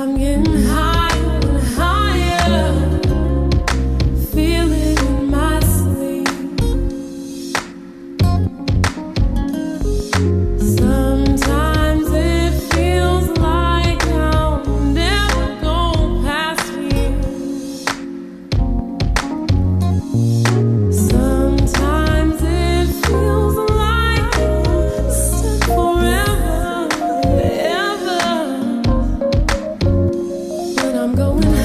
I'm getting higher I'm going